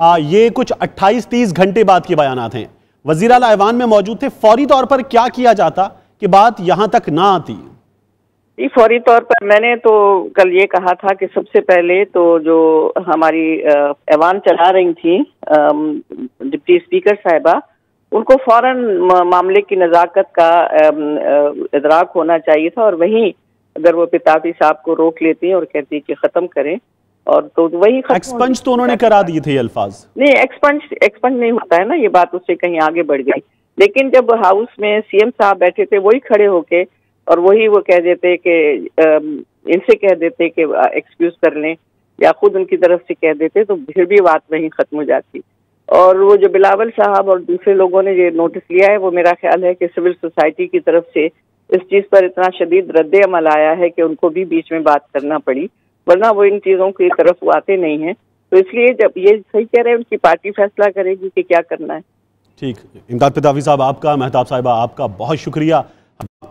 आ, ये कुछ 28-30 घंटे बाद के बयान हैं। वज़ीर ऐवान में मौजूद थे। फौरी तौर पर क्या किया जाता कि बात यहाँ तक ना आती? जी फौरी तौर पर मैंने तो कल ये कहा था कि सबसे पहले तो जो हमारी ऐवान चला रही थी डिप्टी स्पीकर साहिबा उनको फ़ौरन मामले की नज़ाकत का इदराक होना चाहिए था और वहीं अगर वो पिताजी साहब को रोक लेती हैं और कहती कि ख़त्म करें और तो वही एक्सपंज तो उन्होंने करा दिए थे अल्फाज। नहीं एक्सपंज एक्सपंज नहीं होता है ना ये बात उससे कहीं आगे बढ़ गई। लेकिन जब हाउस में सीएम साहब बैठे थे वही खड़े होके और वही वो कह देते कि इनसे कह देते कि एक्सक्यूज कर लें, या खुद उनकी तरफ़ से कह देते तो फिर भी बात वहीं खत्म हो जाती। और वो जो बिलावल साहब और दूसरे लोगों ने ये नोटिस लिया है, वो मेरा ख्याल है कि सिविल सोसाइटी की तरफ़ से इस चीज़ पर इतना शदीद रद्द अमल आया है कि उनको भी बीच में बात करना पड़ी, वरना वो इन चीज़ों की तरफ़ वो आते नहीं हैं। तो इसलिए जब ये सही कह रहे हैं, उनकी पार्टी फैसला करेगी कि क्या करना है। ठीक। इमदाद पिताफी साहब, आपका, मेहताब साहिबा, आपका बहुत शुक्रिया।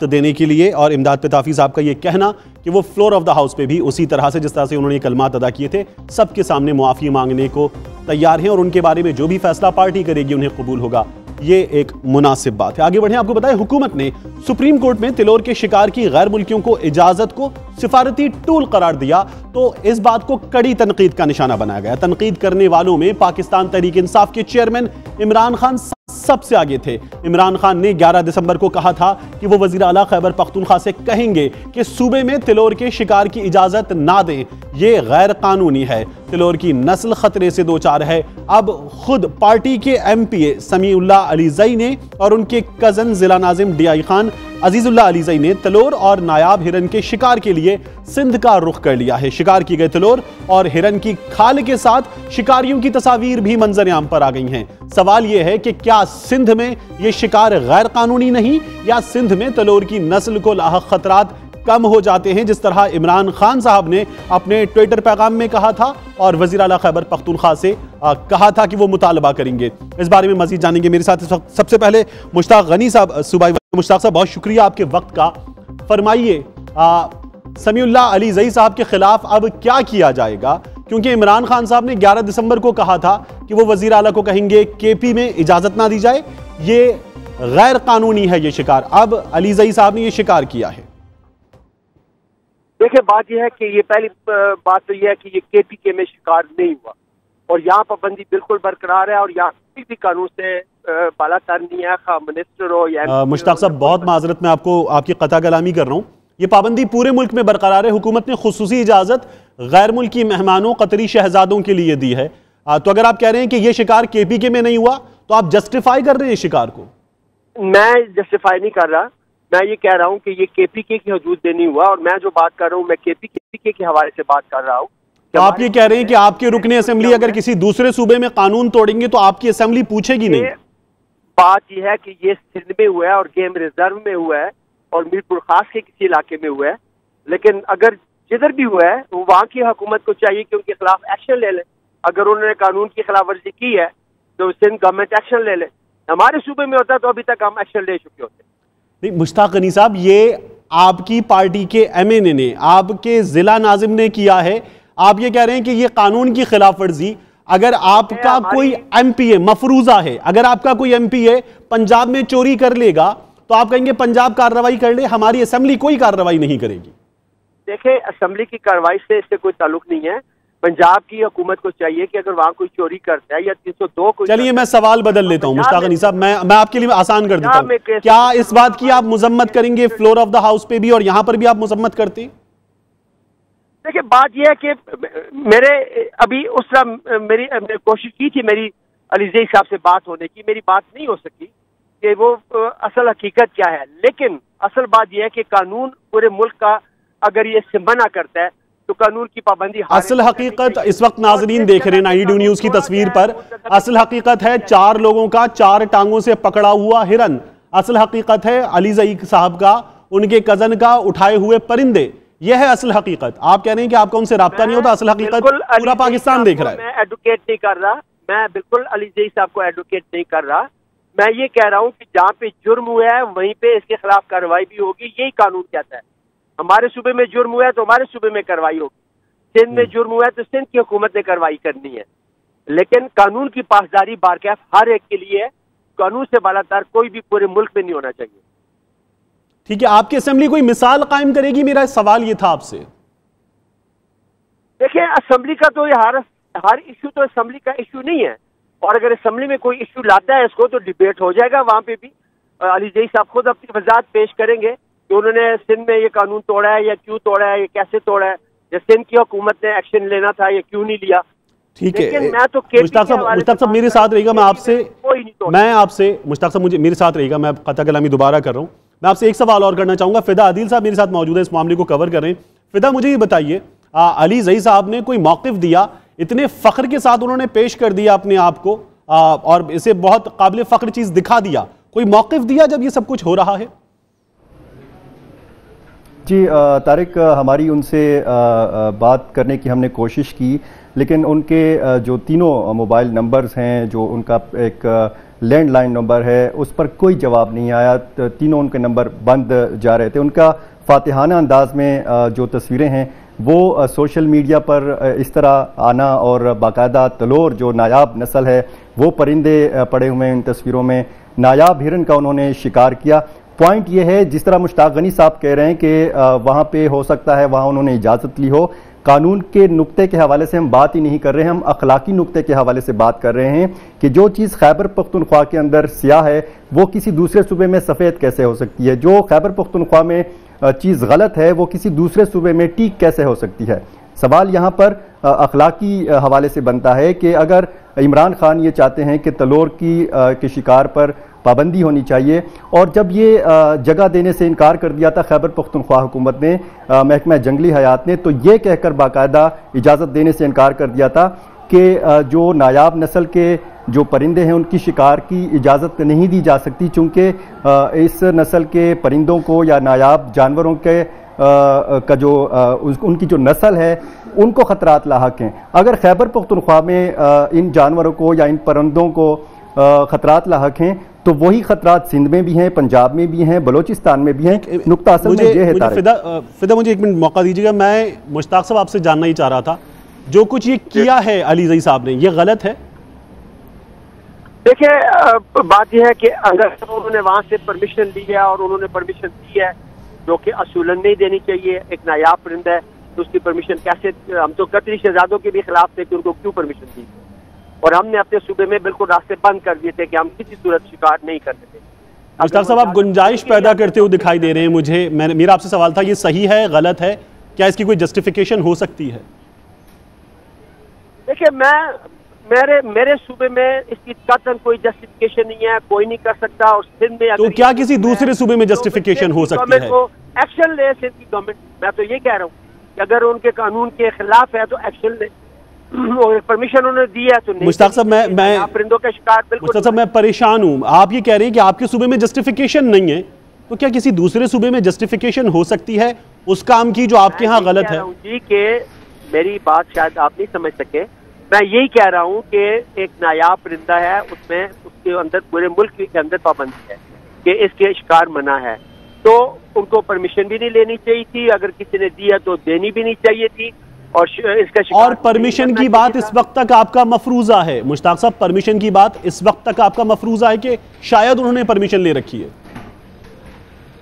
देने के लिए और इमदाद पिताफी साहब का ये कहना कि वो फ्लोर ऑफ़ द हाउस पे भी उसी तरह से जिस तरह से उन्होंने कलमात अदा किए थे, सबके सामने मुआफ़ी मांगने को तैयार हैं और उनके बारे में जो भी फैसला पार्टी करेगी उन्हें कबूल होगा। ये एक मुनासिब बात है। आगे बढ़े, आपको बताएँ, हुकूमत ने सुप्रीम कोर्ट में तिलोर के शिकार की गैर मुल्कियों को इजाज़त को सिफारती टूल करार दिया तो इस बात को कड़ी तनकीद का निशाना बनाया गया। तनकीद करने वालों में पाकिस्तान तहरीक इंसाफ के चेयरमैन इमरान खान सबसे आगे थे। इमरान खान ने 11 दिसंबर को कहा था कि वो वज़ीर अला खैबर पख्तूनख्वा से कहेंगे कि सूबे में तिलोर के शिकार की इजाज़त ना दें। ये गैर कानूनी है। तिलोर की नस्ल खतरे से दो चार है। अब खुद पार्टी के M P A Samiullah Alizai ने और उनके कज़न जिला नाजिम डियाई खान अजीजुल्ला अलीजई ने तलोर और नायाब हिरन के शिकार के लिए सिंध का रुख कर लिया है। शिकार की गए तलोर और हिरन की खाल के साथ शिकारियों की तस्वीर भी मंजर पर आ गई हैं। सवाल यह है कि क्या सिंध में यह शिकार गैर कानूनी नहीं या सिंध में तलोर की नस्ल को लाक खतरात कम हो जाते हैं? जिस तरह इमरान खान साहब ने अपने ट्विटर पैगाम में कहा था और वज़ीर अला खैबर पख्तूनख्वा से आ, कहा था कि वो मुतालबा करेंगे। इस बारे में मजीद जानेंगे मेरे साथ सबसे पहले मुश्ताक गनी साहब सूबाई मुश्ताक साहब बहुत शुक्रिया आपके वक्त का। फरमाइए समीउल्ला अली जई साहब के खिलाफ अब क्या किया जाएगा? क्योंकि इमरान खान साहब ने 11 दिसंबर को कहा था कि वो वज़ीर अला को कहेंगे केपी में इजाज़त ना दी जाए। ये गैर कानूनी है ये शिकार। अब अली जई साहब ने ये शिकार किया है। देखिए बात यह है कि ये पहली बात तो यह है कि ये के पी के में शिकार नहीं हुआ। और यहाँ पाबंदी बिल्कुल बरकरार है और यहाँ किसी भी कानून से बालातर नहीं है खा मिनिस्टर हो या मुश्ताक साहब बहुत माजरत में आपको आपकी कथा कलामी कर रहा हूँ। ये पाबंदी पूरे मुल्क में बरकरार है। हुकूमत ने खसूसी इजाज़त गैर मुल्की मेहमानों कतरी शहजादों के लिए दी है। आ, तो अगर आप कह रहे हैं कि ये शिकार केपीके में नहीं हुआ तो आप जस्टिफाई कर रहे हैं शिकार को? मैं जस्टिफाई नहीं कर रहा। मैं ये कह रहा हूँ कि ये केपीके की हदूद में नहीं हुआ और मैं जो बात कर रहा हूँ मैं केपीके के हवाले से बात कर रहा हूँ तो आप ये कह रहे हैं कि आपके रुकने असेंबली अगर किसी दूसरे सूबे में कानून तोड़ेंगे तो आपकी असेंबली पूछेगी नहीं? बात यह है कि ये सिंध में हुआ है और गेम रिज़र्व में हुआ है और मीरपुर खास के किसी इलाके में हुआ है। लेकिन अगर जिधर भी हुआ है तो वहाँ की हुकूमत को चाहिए कि उनके खिलाफ एक्शन ले ले। अगर उन्होंने कानून की खिलाफ वर्जी की है तो सिंध गवर्नमेंट एक्शन ले ले। हमारे सूबे में होता तो अभी तक हम एक्शन ले चुके होते नहीं मुश्ताक गनी साहब ये आपकी पार्टी के एमएनए ने आपके जिला नाजिम ने किया है। आप ये कह रहे हैं कि ये कानून की खिलाफ वर्जी अगर आपका कोई एमपीए मफरूजा है अगर आपका कोई एमपीए पंजाब में चोरी कर लेगा तो आप कहेंगे पंजाब कार्रवाई कर ले हमारी असेंबली कोई कार्रवाई नहीं करेगी। देखें असेंबली की कार्रवाई से इससे कोई ताल्लुक नहीं है। पंजाब की हुकूमत को चाहिए कि अगर वहाँ कोई चोरी करता है या तीन सौ दो को चलिए मैं सवाल बदल लेता हूँ मुश्ताक अली साहब मैं मैं आपके लिए आसान कर देता हूँ। क्या इस बात की आप मुजम्मत करेंगे फ्लोर ऑफ़ द हाउस पे भी और यहाँ पर भी आप मुजम्मत करते? देखिए बात यह है कि मेरे अभी उस तरह मेरी कोशिश की थी मेरी अलीजे साहब से बात होने की मेरी बात नहीं हो सकी कि वो असल हकीकत क्या है। लेकिन असल बात यह है कि कानून पूरे मुल्क का अगर ये इससे मना करता है तो कानून की पाबंदी असल हकीकत इस वक्त नाजरीन देख रहे हैं नाइडू न्यूज़ की तस्वीर पर। असल हकीकत है चार लोगों का चार टांगों से पकड़ा हुआ हिरन। असल हकीकत है अली जईक साहब का उनके कज़न का उठाए हुए परिंदे। यह है असल हकीकत। आप कह रहे हैं कि आपका उनसे रबता नहीं होता? असल हकीकत पूरा पाकिस्तान देख रहा है। मैं एडवोकेट नहीं कर रहा। मैं बिल्कुल अली जई साहब को एडवोकेट नहीं कर रहा। मैं ये कह रहा हूँ कि जहाँ पे जुर्म हुआ है वहीं पे इसके खिलाफ कार्रवाई भी होगी। यही कानून कहता है। हमारे सूबे में जुर्म हुआ है तो हमारे सूबे में कार्रवाई होगी। सिंध में जुर्म हुआ है तो सिंध की हुकूमत ने कार्रवाई करनी है। लेकिन कानून की पासदारी बारकैफ हर एक के लिए है। कानून से बालादार कोई भी पूरे मुल्क में नहीं होना चाहिए। ठीक है आपकी असेंबली कोई मिसाल कायम करेगी? मेरा सवाल ये था आपसे। देखिए असेंबली का तो हर हर इशू तो असेंबली का इशू नहीं है। और अगर असेंबली में कोई इशू लाता है इसको तो डिबेट हो जाएगा। वहाँ पे भी अली जई साहब खुद अपनी वजात पेश करेंगे। कि उन्होंने सिंध में ये कानून तोड़ा है या क्यों तोड़ा है या कैसे तोड़ा है? या सिंध की हुकूमत ने एक्शन लेना था या क्यों नहीं लिया? ठीक है मैं तो मुश्ताक साहब मुश्ताक साहब मेरे साथ रहेगा मैं आपसे मैं आपसे मुश्ताक साहब मुझे मेरे साथ रहेगा मैं कथा कलामी दोबारा कर रहा हूँ। मैं आपसे एक सवाल और करना चाहूँगा। फिदा आदिल साहब मेरे साथ मौजूद है इस मामले को कवर कर रहे हैं। फिदा मुझे ये बताइए अली जई साहब ने कोई मौकफ दिया? इतने फख्र के साथ उन्होंने पेश कर दिया अपने आप को और इसे बहुत काबिल फख्र चीज़ दिखा दिया। कोई मौकफ दिया जब ये सब कुछ हो रहा है? जी तारिक हमारी उनसे बात करने की हमने कोशिश की, लेकिन उनके जो तीनों मोबाइल नंबर्स हैं, जो उनका एक लैंडलाइन नंबर है, उस पर कोई जवाब नहीं आया। तीनों उनके नंबर बंद जा रहे थे। उनका फातिहाना अंदाज में जो तस्वीरें हैं, वो सोशल मीडिया पर इस तरह आना और बाकायदा तलोर जो नायाब नस्ल है, वो परिंदे पड़े हुए हैं इन तस्वीरों में। नायाब हिरन का उन्होंने शिकार किया। पॉइंट ये है, जिस तरह मुश्ताक गनी साहब कह रहे हैं कि वहाँ पे हो सकता है, वहाँ उन्होंने इजाज़त ली हो। कानून के नुक्ते के हवाले से हम बात ही नहीं कर रहे हैं, हम अखलाकी नुक्ते के हवाले से बात कर रहे हैं कि जो चीज़ खैबर पख्तनख्वा के अंदर स्याह है, वो किसी दूसरे सूबे में सफ़ेद कैसे हो सकती है? जो खैबर पख्तनख्वा में चीज़ गलत है, वो किसी दूसरे सूबे में टीक कैसे हो सकती है? सवाल यहाँ पर अखलाकी हवाले से बनता है कि अगर इमरान खान ये चाहते हैं कि तलोर की के शिकार पर पाबंदी होनी चाहिए। और जब ये जगह देने से इनकार कर दिया था खैबर पख्तनख्वा हुकूमत ने महकमा जंगली हयात ने तो ये कहकर बाकायदा इजाज़त देने से इनकार कर दिया था कि जो नायाब नस्ल के जो परिंदे हैं, उनकी शिकार की इजाज़त नहीं दी जा सकती, चूँकि इस नस्ल के परिंदों को या नायाब जानवरों के का जो उनकी जो नस्ल है, उनको ख़तरात लाक हैं। अगर खैबर पख्तनख्वा में इन जानवरों को या इन परिंदों को ख़तरात लाक हैं तो वही खतरात सिंध में भी हैं पंजाब में भी हैं बलोचिस्तान में भी हैं। नुकता असल में ये है फिदा फिदा मुझे एक मिनट मौका दीजिएगा। मैं मुश्ताक साहब आपसे जानना ही चाह रहा था। जो कुछ ये किया है अली जई साहब ने ये गलत है? देखिए बात यह है कि अगर उन्होंने वहाँ से परमिशन ली है और उन्होंने परमिशन दी है जो कि असूलन नहीं देनी चाहिए एक नायाब परिंदा है तो उसकी परमिशन कैसे हम तो कतरी शहजादों के भी खिलाफ थे कि उनको क्यों परमिशन दी? और हमने अपने सूबे में बिल्कुल रास्ते बंद कर दिए थे कि हम किसी सूरत शिकार नहीं करते थे मुश्ताक साहब आप गुंजाइश पैदा करते हुए दिखाई दे रहे हैं मुझे। मैंने मेरा आपसे सवाल था ये सही है गलत है? क्या इसकी कोई जस्टिफिकेशन हो सकती है? देखिए मैं मेरे मेरे सूबे में इसकी कतन कोई जस्टिफिकेशन नहीं है कोई नहीं कर सकता और सिंध में तो क्या किसी दूसरे सूबे में जस्टिफिकेशन हो सकती है? एक्शन ले सिंध की गवर्नमेंट मैं तो ये कह रहा हूँ कि अगर उनके कानून के खिलाफ है तो एक्शन ले। परमिशन उन्होंने दी है तो मुश्ताक साहब मैं मैं परिंदों का शिकार मुश्ताक साहब मैं परेशान हूँ। आप ये कह रहे हैं कि आपके सूबे में जस्टिफिकेशन नहीं है तो क्या किसी दूसरे सूबे में जस्टिफिकेशन हो सकती है उस काम की जो आपके यहाँ गलत है? जी के मेरी बात शायद आप नहीं समझ सके। मैं यही कह रहा हूँ कि एक नायाब परिंदा है उसमें उसके अंदर पूरे मुल्क के अंदर पाबंदी है कि इसके शिकार मना है। तो उनको परमिशन भी नहीं लेनी चाहिए थी अगर किसी ने दी है तो देनी भी नहीं चाहिए थी। और इसका और परमिशन की बात इस वक्त तक आपका मफरूजा है। मुश्ताक साहब परमिशन की बात इस वक्त तक आपका मफरूजा है कि शायद उन्होंने परमिशन ले रखी है?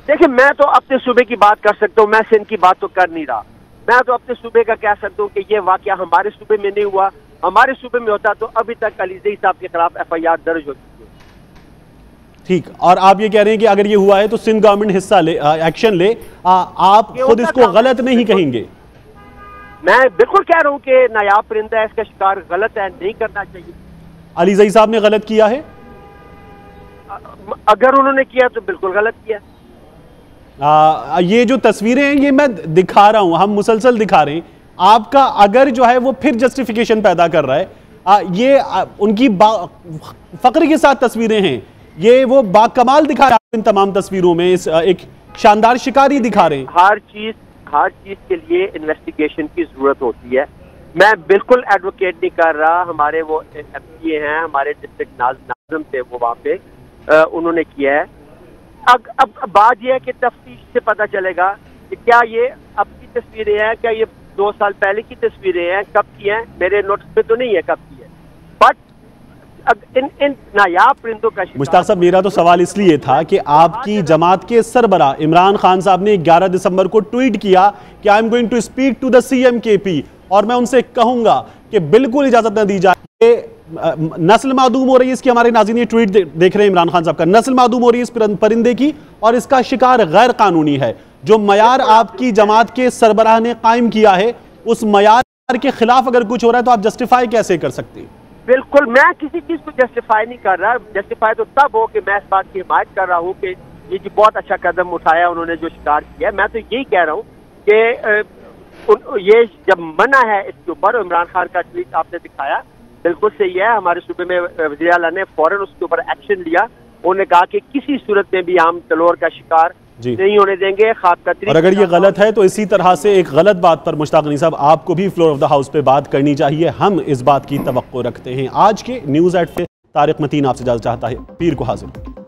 देखिए मैं तो अपने सूबे की बात कर सकता हूँ मैं सिंध की बात तो कर नहीं रहा। मैं तो अपने सूबे का कह सकता हूँ कि ये वाक्य हमारे सूबे में नहीं हुआ। हमारे सूबे में होता तो अभी तक अलीजई साहब के खिलाफ एफ़ आई आर दर्ज होती ठीक और आप ये कह रहे हैं कि अगर ये हुआ है तो सिंध गवर्नमेंट हिस्सा ले एक्शन ले। आप खुद इसको गलत नहीं कहेंगे। मैं बिल्कुल कह रहा हूँ कि नायाब परिंदा है इसका शिकार गलत है नहीं करना चाहिए। अली जई साहब ने गलत किया है? अगर उन्होंने किया तो बिल्कुल गलत किया। आ, ये जो तस्वीरें हैं ये मैं दिखा रहा हूँ हम मुसलसल दिखा रहे हैं। आपका अगर जो है वो फिर जस्टिफिकेशन पैदा कर रहा है। आ, ये आ, उनकी फक्र के साथ तस्वीरें हैं। ये वो बाकमाल दिखा रहे हैं इन तमाम तस्वीरों में इस एक शानदार शिकारी दिखा रहे हैं। हर चीज़ हर चीज़ के लिए इन्वेस्टिगेशन की ज़रूरत होती है। मैं बिल्कुल एडवोकेट नहीं कर रहा। हमारे वो एम पी ए हैं हमारे डिस्ट्रिक्ट नाज, नाजम थे वो वहाँ पे। आ, उन्होंने किया है। अब अब बात यह है कि तफ्तीश से पता चलेगा कि क्या ये अब की तस्वीरें हैं क्या ये दो साल पहले की तस्वीरें हैं कब की हैं? मेरे नोटिस पे तो नहीं है कब की। इन इन नायाब परिंदों का मुश्ताक साहब मेरा तो सवाल इसलिए था कि आपकी जमात के सरबरा इमरान खान साहब ने 11 दिसंबर को ट्वीट किया कि I am going to speak to the CM KP और मैं उनसे कहूँगा कि बिल्कुल इजाज़त न दी जाए। नस्ल मादूम हो रही है इसकी हमारे नाजिन ये ट्वीट दे, देख रहे हैं इमरान खान साहब का। नस्ल मादूम हो रही है इस परिंदे की और इसका शिकार गैर कानूनी है। जो मैार आपकी जमात के सरबराह ने कायम किया है उस मैार के खिलाफ अगर कुछ हो रहा है तो आप जस्टिफाई कैसे कर सकते हैं? बिल्कुल, मैं किसी चीज़ को जस्टिफाई नहीं कर रहा। जस्टिफाई तो तब हो कि मैं इस बात की हिमायत कर रहा हूँ कि ये जो बहुत अच्छा कदम उठाया उन्होंने जो शिकार किया मैं तो यही कह रहा हूँ कि ये जब मना है इसके ऊपर, इमरान खान का ट्वीट आपने दिखाया, बिल्कुल सही है। हमारे सूबे में वजी अला ने फ़ौरन उसके ऊपर एक्शन लिया। उन्होंने कहा कि किसी सूरत में भी हम तलोर का शिकार नहीं होने देंगे और अगर ये गलत है तो इसी तरह से एक गलत बात पर मुश्ताक साहब आपको भी फ्लोर ऑफ़ द हाउस पे बात करनी चाहिए। हम इस बात की तो रखते हैं। आज के न्यूज़ एट पे तारिक मतीन आपसे ज़्यादा चाहता है पीर को हाजिर।